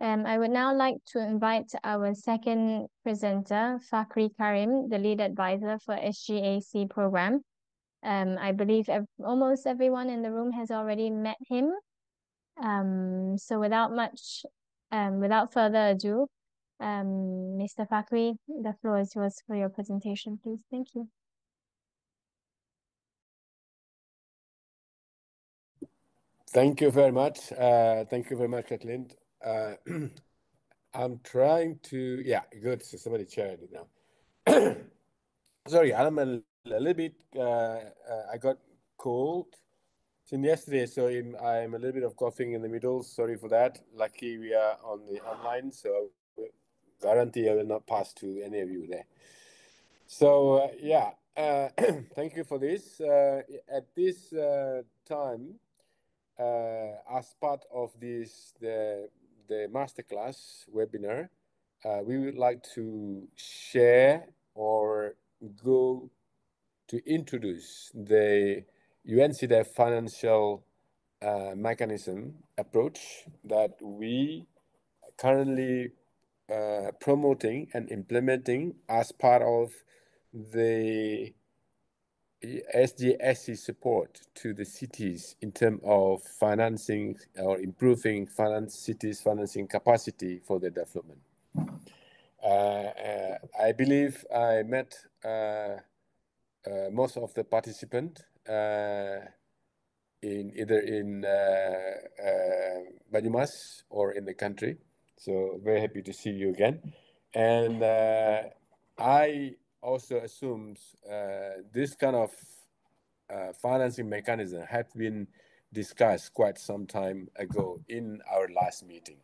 Um, I would now like to invite our second presenter, Fakri Karim, the lead advisor for SGAC program. Um, I believe ev almost everyone in the room has already met him. Um, so without much, um, without further ado, um, Mr. Fakri, the floor is yours for your presentation, please. Thank you. Thank you very much. Uh, thank you very much, Kathleen. Uh, I'm trying to, yeah, good. So somebody shared it now. Sorry, I'm a, a little bit, uh, uh, I got cold since yesterday, so I'm, I'm, a little bit of coughing in the middle. Sorry for that. Lucky we are on the online, so guarantee I will not pass to any of you there. So, uh, yeah, uh, thank you for this. Uh, at this time, as part of this, the the masterclass webinar, uh, we would like to share or go to introduce the UNCDF financial uh, mechanism approach that we currently uh, promoting and implementing as part of the SGAC support to the cities in terms of financing or improving finance cities financing capacity for their development. Uh, uh, I believe I met uh, uh most of the participants uh, in either in uh, Banyumas or in the country. So very happy to see you again. And I also assumes uh, this kind of uh, financing mechanism had been discussed quite some time ago in our last meeting.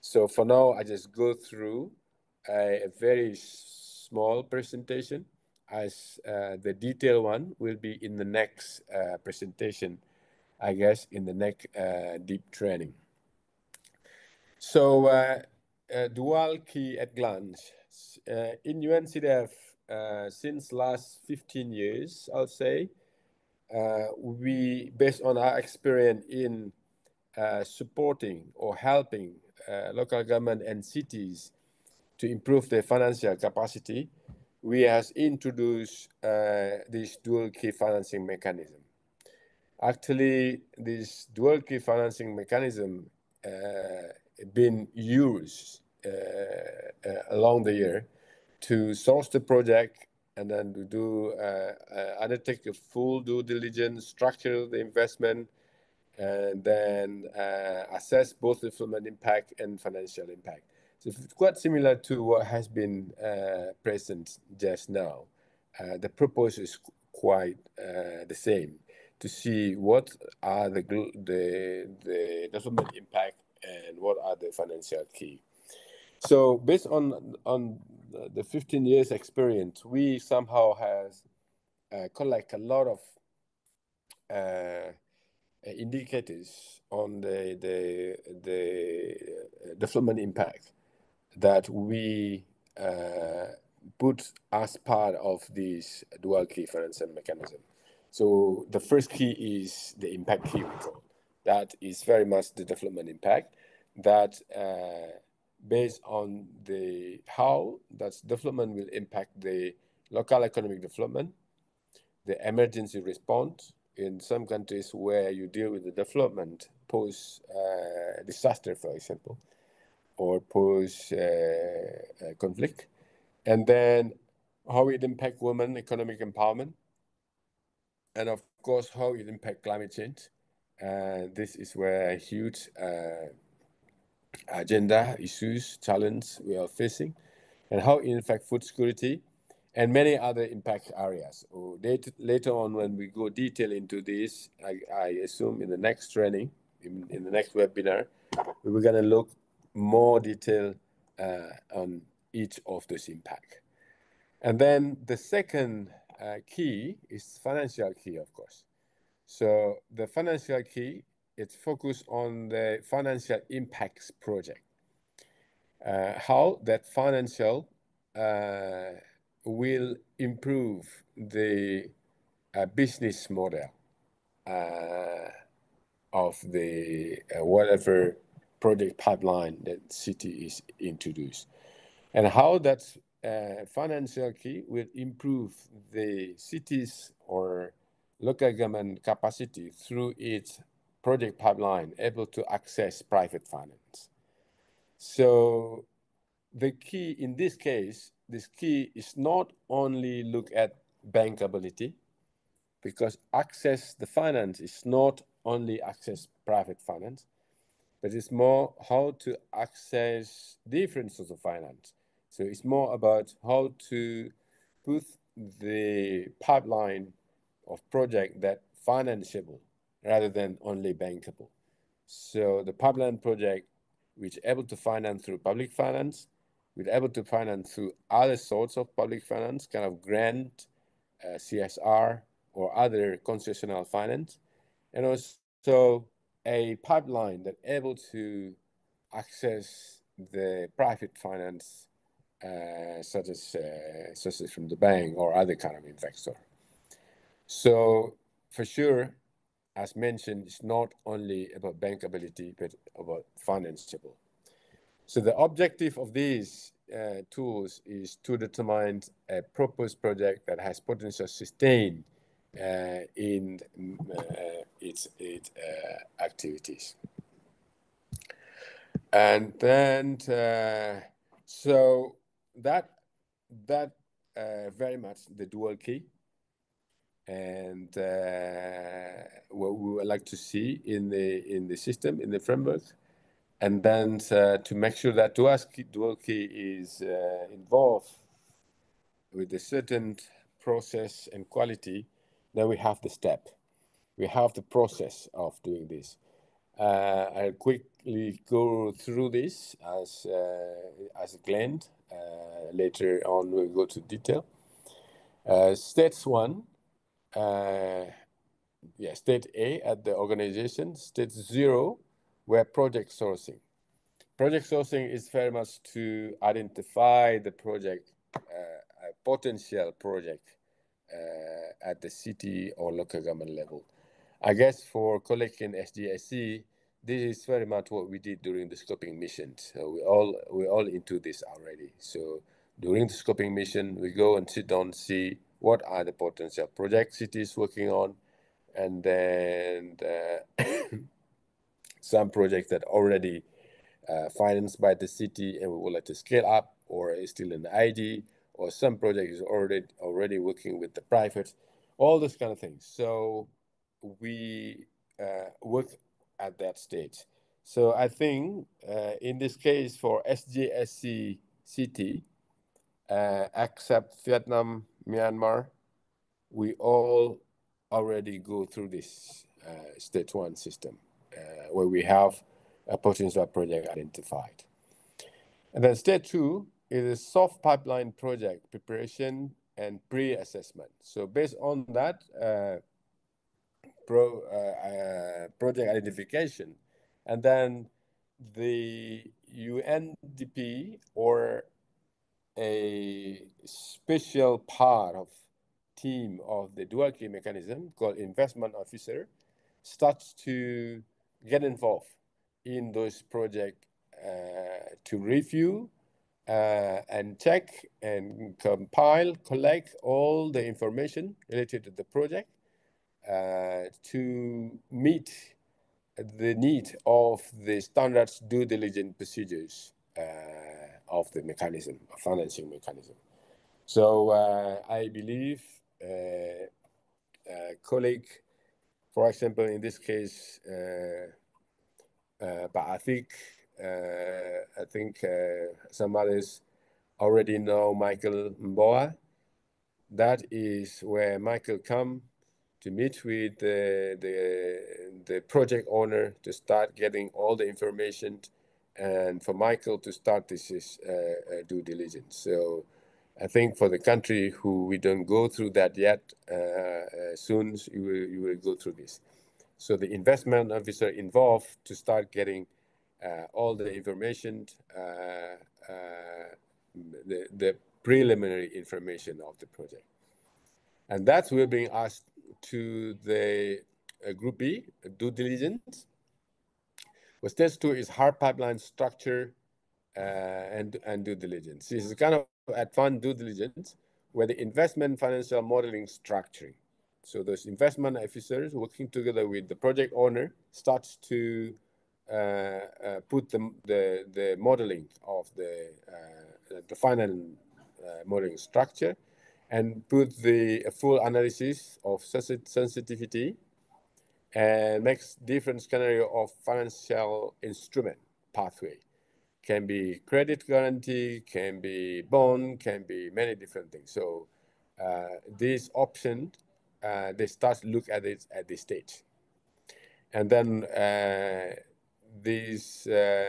So for now, I just go through a, a very small presentation as uh, the detailed one will be in the next uh, presentation, I guess, in the next uh, deep training. So uh, dual key at glance. in UNCDF, uh, since last 15 years, I'll say, uh, we, based on our experience in uh, supporting or helping uh, local government and cities to improve their financial capacity, we has introduced uh, this dual key financing mechanism. Actually, this dual key financing mechanism been used along the year to source the project and then to do uh, uh, undertake a full due diligence, structure the investment, and then uh, assess both the development impact and financial impact. So it's quite similar to what has been uh, present just now. Uh, the purpose is quite uh, the same to see what are the, the, the development impact and what are the financial key. So based on on the 15 years experience, we somehow has uh, collect a lot of uh, indicators on the the the uh, development impact that we uh, put as part of this dual key financing mechanism. So the first key is the impact key. That is very much the development impact that uh, based on the how that development will impact the local economic development, the emergency response in some countries where you deal with the development post uh, disaster, for example, or post uh, uh, conflict, and then how it impact women economic empowerment, and of course how it impact climate change. And this is where a huge uh, agenda, issues, challenge we are facing, and how it affect food security, and many other impact areas. Oh, later on, when we go detail into this, I, I assume in the next training, in, in the next webinar, we're going to look more detail uh, on each of those impact. And then the second uh, key is financial key, of course. So the financial key it's focused on the financial impacts project. Uh, how that financial uh, will improve the uh, business model uh, of the uh, whatever project pipeline that city is introduced and how that uh, financial key will improve the city's or local government capacity through its project pipeline able to access private finance. So the key in this case, this key is not only look at bankability, because access the finance is not only access private finance, but it's more how to access different sorts of finance. So it's more about how to put the pipeline of project that financeable rather than only bankable. So the pipeline project, which able to finance through public finance, we're able to finance through other sorts of public finance, kind of grant, uh, CSR, or other concessional finance, and also a pipeline that able to access the private finance, uh, such as uh, such as from the bank or other kind of investor. So for sure, as mentioned, it's not only about bankability, but about financeable. So the objective of these uh, tools is to determine a proposed project that has potential sustain uh, in uh, its, its uh, activities. And then, uh, so that, that very much the dual key and uh, what we would like to see in the in the system in the framework. And then uh, to make sure that dual key, is uh, involved with a certain process and quality then we have the step. We have the process of doing this. Uh, i'll quickly go through this as uh, as glenned uh, later on we'll go to detail. Steps one uh, yeah, state A at the organization, state zero, where project sourcing. Project sourcing is very much to identify the project, uh, a potential project uh, at the city or local government level. I guess for collecting SGAC, this is very much what we did during the scoping mission. So we all we're all into this already. So during the scoping mission, we go and sit down, see what are the potential projects it is working on, and then some projects that already uh, financed by the city and we would like to scale up or is still in the ID, or some project is already already working with the private, all those kind of things. So we uh, work at that stage. So I think uh, in this case for SGAC city, uh, except Vietnam, Myanmar, we all already go through this uh, stage one system uh, where we have a potential project identified. And then stage two is a soft pipeline project preparation and pre-assessment. So based on that uh, pro, uh, uh, project identification, and then the UNDP or a special part of team of the dual key mechanism called investment officer starts to get involved in those projects uh, to review uh, and check and compile, collect all the information related to the project uh, to meet the need of the standards due diligence procedures uh, of the mechanism, financing mechanism. So uh, I believe uh, uh, colleague, for example, in this case, but I think I think some others already know Michael Mboa. That is where Michael come to meet with the, the, the project owner to start getting all the information and for Michael to start this is, uh, due diligence. So I think for the country who we don't go through that yet, uh, uh, soon you will, you will go through this. So the investment officer involved to start getting uh, all the information, uh, uh, the, the preliminary information of the project. And that's we're being asked to the uh, Group B, due diligence. What stage two is hard pipeline structure uh, and, and due diligence. This is kind of advanced due diligence where the investment financial modeling structuring. So those investment officers working together with the project owner starts to uh, uh, put the, the, the modeling of the, uh, the final uh, modeling structure and put the full analysis of sensitivity and makes different scenario of financial instrument pathway. Can be credit guarantee, can be bond, can be many different things. So uh, this option, uh, they start look at it at this stage. And then uh, this uh,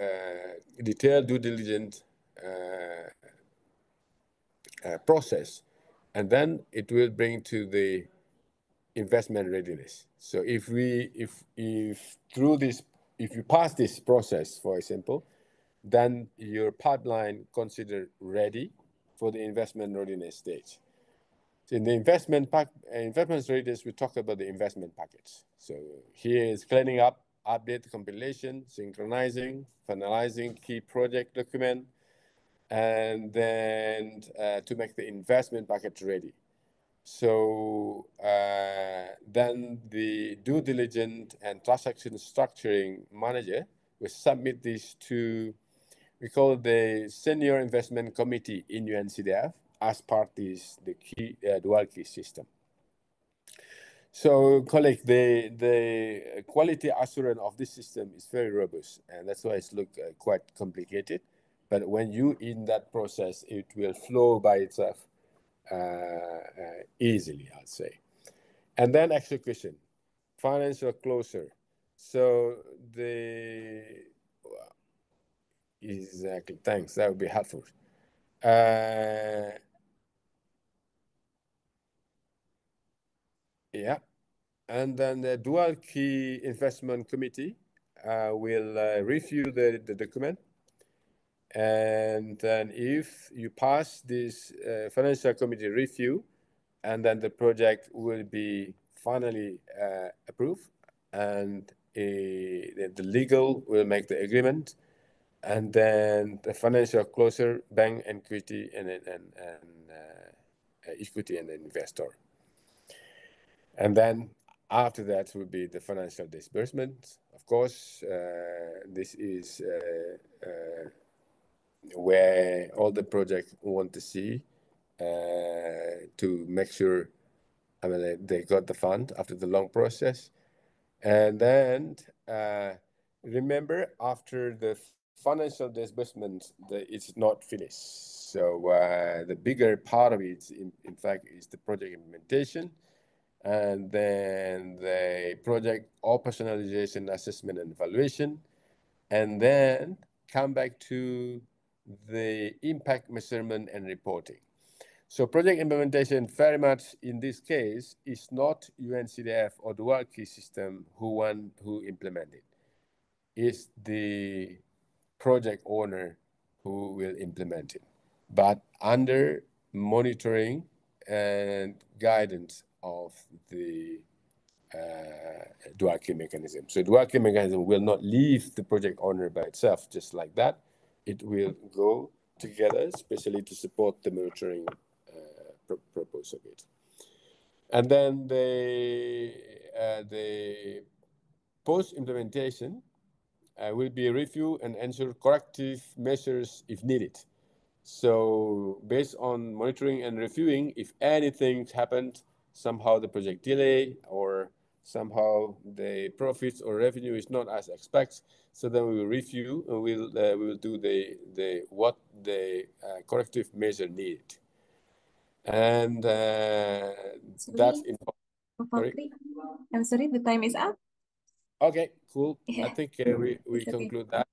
uh, detailed due diligence uh, process, and then it will bring to the investment readiness. So if we, if, if through this, if you pass this process, for example, then your pipeline considered ready for the investment readiness stage. So in the investment pack, investment readiness, we talk about the investment package. So here is cleaning up, update compilation, synchronizing, finalizing key project document, and then uh, to make the investment package ready. So uh, then the due diligence and transaction structuring manager will submit this to, we call the senior investment committee in UNCDF as part is the key uh, dual key system. So, colleague, the the quality assurance of this system is very robust, and that's why it's look uh, quite complicated. But when you in that process, it will flow by itself easily, I'd say. And then execution, financial closure. So the exactly thanks. That would be helpful. Uh, yeah, and then the dual key investment committee uh, will uh, review the, the document and then if you pass this uh, financial committee review, and then the project will be finally uh, approved, and uh, the legal will make the agreement, and then the financial closer, bank equity, and and, and uh, equity and investor. And then after that will be the financial disbursement. Of course, uh, this is uh, where all the projects want to see uh, to make sure I mean they, they, got the fund after the long process. And then uh, remember after the financial disbursement it's not finished. So uh, the bigger part of it in, in fact is the project implementation and then the project operationalization assessment and evaluation and then come back to the impact measurement and reporting. So project implementation very much in this case is not UNCDF or the Dual Key system who want who implement it. It's the project owner who will implement it, but under monitoring and guidance of the uh, key mechanism. So key mechanism will not leave the project owner by itself just like that it will go together, especially to support the monitoring uh, purpose of it. And then the, uh, the post-implementation uh, will be review and ensure corrective measures if needed. So based on monitoring and reviewing, if anything happened, somehow the project delay or somehow the profits or revenue is not as expected. So then we will review and we'll uh, we will do the the what the uh, corrective measure need. and uh, that's important. Sorry. I'm sorry, the time is up. Okay, cool. Yeah. I think uh, we we conclude that.